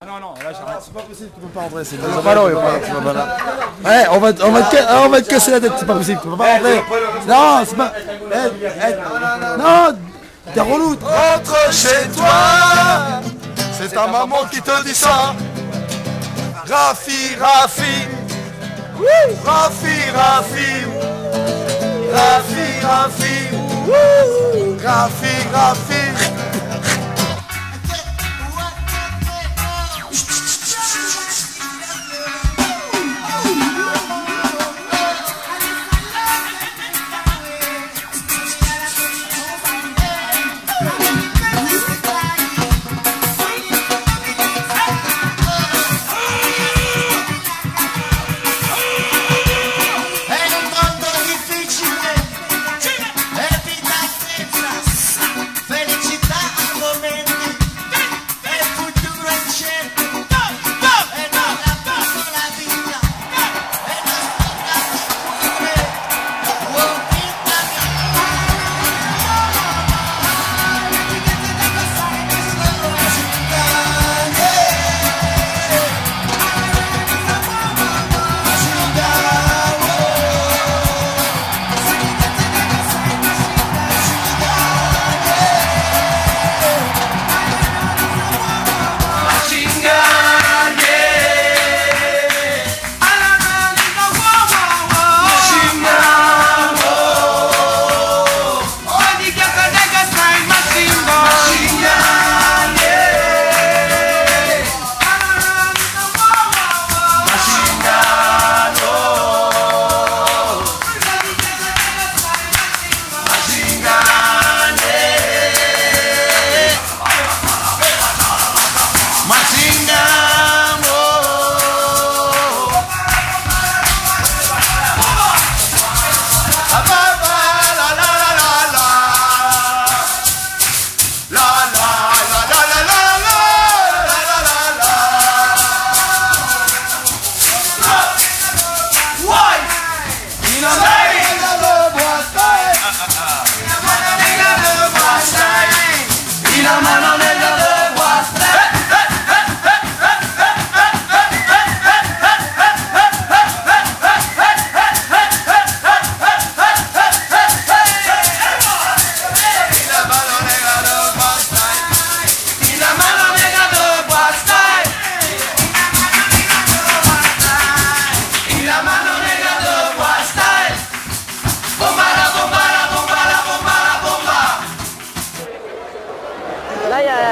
Ah non, non, là j'arrête. C'est pas possible, tu peux pas rentrer, c'est pas là. Ouais, on va, on, va on va te casser la tête, c'est pas possible, tu peux pas rentrer. Non, c'est pas. Eh, eh, non, t'es relou. Rentre chez toi C'est ta maman qui te dit ça Rafi, Rafi Rafi, Rafi Rafi, Rafi Rafi, Rafi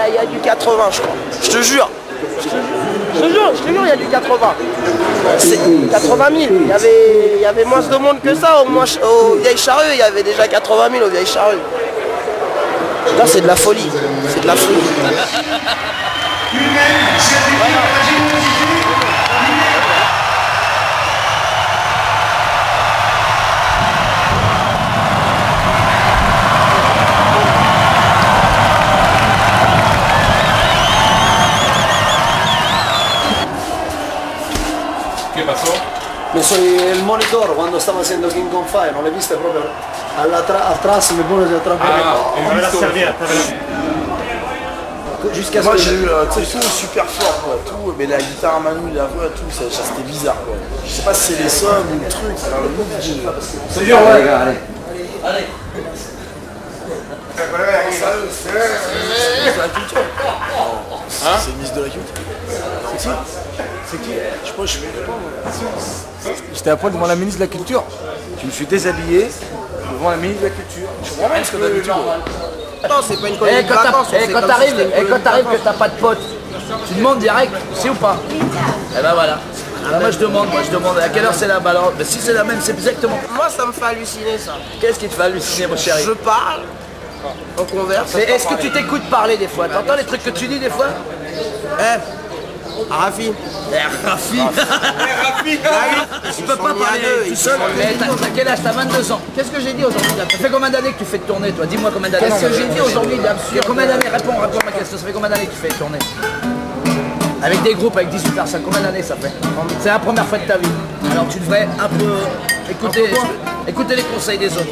il y a- du 80, je crois. Je te jure. Je te jure, je te jure, il y a du 80. C'est 80 000. Il y avait, il y avait moins de monde que ça au, moins, au Vieille Charrue. Il y avait déjà 80 000 au Vieille Charrue. Là, c'est de la folie. C'est de la folie. Messo il monitor quando stavo facendo King of Fire, non l'hai vista proprio alla tra- atrás, mi pone tra Ah, et va la Visto. servir après. Jusqu'à ce Moi que j'ai eu euh, tu sais, tout super fort quoi, tout, mais la guitare à Manu, la voix, tout, ça, ça, c'était bizarre quoi. Je sais pas si c'est les sommes ou le truc, c'est move de- C'est dur, ouais, allez. C'est de la culture. C'est une ministre de la culture. C'est qui C'est qui Je sais pas, je moi. J'étais à poil devant la ministre de la Culture. Je me suis déshabillé devant la ministre de la Culture. Je comprends même ce que d'habitude. Non, c'est pas une Et colonie de quand vacances. on eh, quand t'arrives eh, de t'arrives que t'as pas de potes, tu demandes direct, c'est ou pas? Eh ben voilà. Ah, moi je demande, moi je demande à quelle heure c'est la balance? Ben, si c'est la même, c'est exactement. Moi, ça me fait halluciner ça. Qu'est-ce qui te fait halluciner, mon chéri? Je parle, on converse. Mais est-ce que tu t'écoutes parler des fois? T'entends les trucs que tu dis des fois? Eh, Rafi. Eh, Rafi Tu peux sont pas mis à parler tout seul. Mais t'as t'as quel âge? T'as 22 ans. Qu'est-ce que j'ai dit aujourd'hui Ça fait combien d'années que tu fais tourner toi? Dis-moi combien d'années. Qu'est-ce que j'ai dit aujourd'hui d'absurde Combien d'années? Réponds, réponds à ma question. Ça fait combien d'années que tu fais tourner? avec des groupes, avec 18 personnes. Combien d'années ça fait C'est la première fois de ta vie. Alors tu devrais un peu écouter, écouter les conseils des autres.